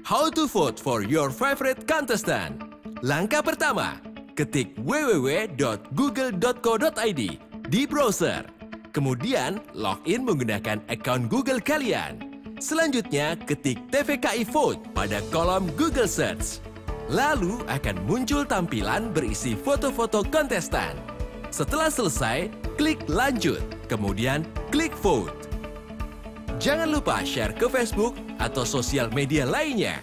How to vote for your favorite contestant. Langkah pertama, ketik www.google.co.id di browser. Kemudian, login menggunakan akun Google kalian. Selanjutnya, ketik TVKI Vote pada kolom Google Search. Lalu akan muncul tampilan berisi foto-foto kontestan. Setelah selesai, klik lanjut, kemudian klik vote. Jangan lupa share ke Facebook atau sosial media lainnya